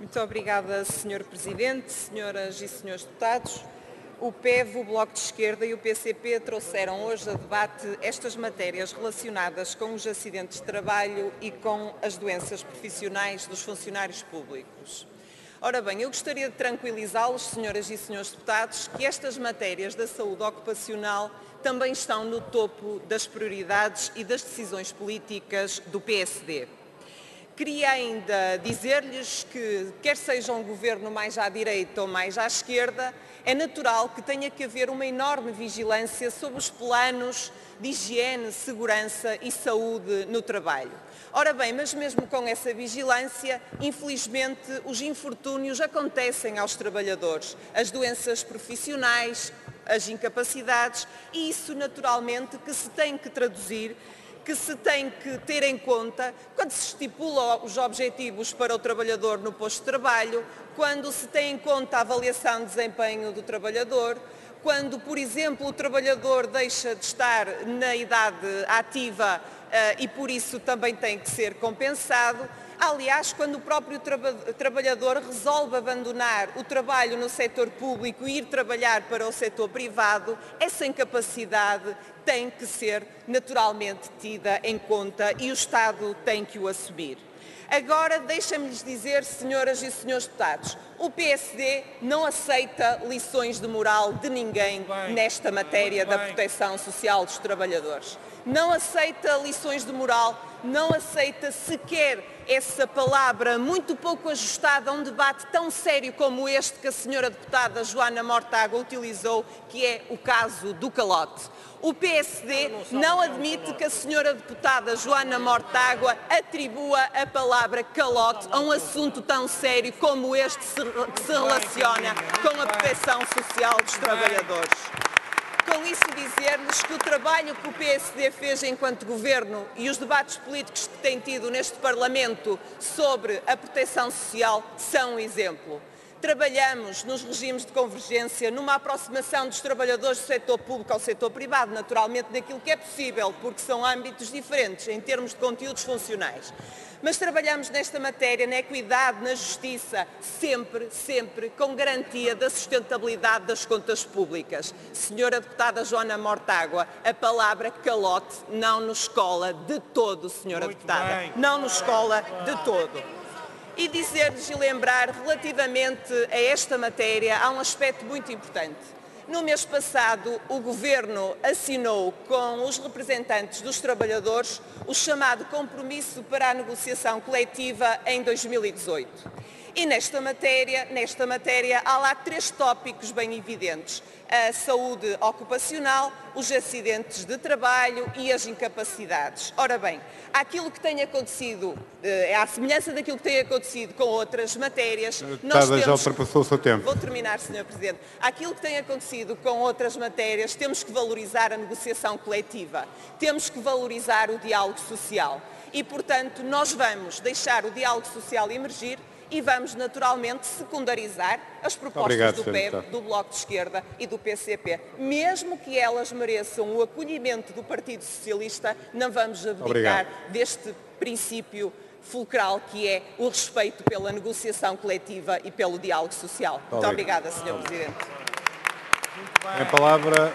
Muito obrigada, Sr. Presidente, senhoras e senhores deputados. O PEV, o Bloco de Esquerda e o PCP trouxeram hoje a debate estas matérias relacionadas com os acidentes de trabalho e com as doenças profissionais dos funcionários públicos. Ora bem, eu gostaria de tranquilizá-los, senhoras e senhores deputados, que estas matérias da saúde ocupacional também estão no topo das prioridades e das decisões políticas do PSD. Queria ainda dizer-lhes que, quer seja um governo mais à direita ou mais à esquerda, é natural que tenha que haver uma enorme vigilância sobre os planos de higiene, segurança e saúde no trabalho. Ora bem, mas mesmo com essa vigilância, infelizmente os infortúnios acontecem aos trabalhadores, as doenças profissionais, as incapacidades e isso naturalmente que se tem que traduzir que se tem que ter em conta quando se estipula os objetivos para o trabalhador no posto de trabalho, quando se tem em conta a avaliação de desempenho do trabalhador, quando, por exemplo, o trabalhador deixa de estar na idade ativa uh, e por isso também tem que ser compensado. Aliás, quando o próprio traba trabalhador resolve abandonar o trabalho no setor público e ir trabalhar para o setor privado, essa incapacidade tem que ser naturalmente tida em conta e o Estado tem que o assumir. Agora, deixa-me-lhes dizer, senhoras e senhores deputados, o PSD não aceita lições de moral de ninguém nesta matéria da proteção social dos trabalhadores. Não aceita lições de moral, não aceita sequer essa palavra muito pouco ajustada a um debate tão sério como este que a senhora deputada Joana Mortágua utilizou, que é o caso do calote. O PSD não admite que a senhora deputada Joana Mortágua atribua a palavra calote a um assunto tão sério como este que se relaciona com a proteção social dos trabalhadores com isso dizer-lhes que o trabalho que o PSD fez enquanto governo e os debates políticos que tem tido neste Parlamento sobre a proteção social são um exemplo. Trabalhamos nos regimes de convergência, numa aproximação dos trabalhadores do setor público ao setor privado, naturalmente naquilo que é possível, porque são âmbitos diferentes em termos de conteúdos funcionais. Mas trabalhamos nesta matéria, na equidade, na justiça, sempre, sempre com garantia da sustentabilidade das contas públicas. Senhora deputada Joana Mortágua, a palavra calote não nos cola de todo, senhora Muito deputada. Bem. Não nos cola de todo e dizer-lhes e lembrar relativamente a esta matéria há um aspecto muito importante. No mês passado, o Governo assinou com os representantes dos trabalhadores o chamado Compromisso para a Negociação Coletiva em 2018. E nesta matéria, nesta matéria há lá três tópicos bem evidentes. A saúde ocupacional, os acidentes de trabalho e as incapacidades. Ora bem, aquilo que tem acontecido, é à semelhança daquilo que tem acontecido com outras matérias, nós temos... já ultrapassou o seu tempo. Vou terminar, Sr. Presidente. Aquilo que tem acontecido com outras matérias, temos que valorizar a negociação coletiva, temos que valorizar o diálogo social e, portanto, nós vamos deixar o diálogo social emergir e vamos naturalmente secundarizar as propostas Obrigado, do PEB, do Bloco de Esquerda e do PCP. Mesmo que elas mereçam o acolhimento do Partido Socialista, não vamos abdicar Obrigado. deste princípio fulcral que é o respeito pela negociação coletiva e pelo diálogo social. Muito, Muito obrigada, Sr. Presidente. A palavra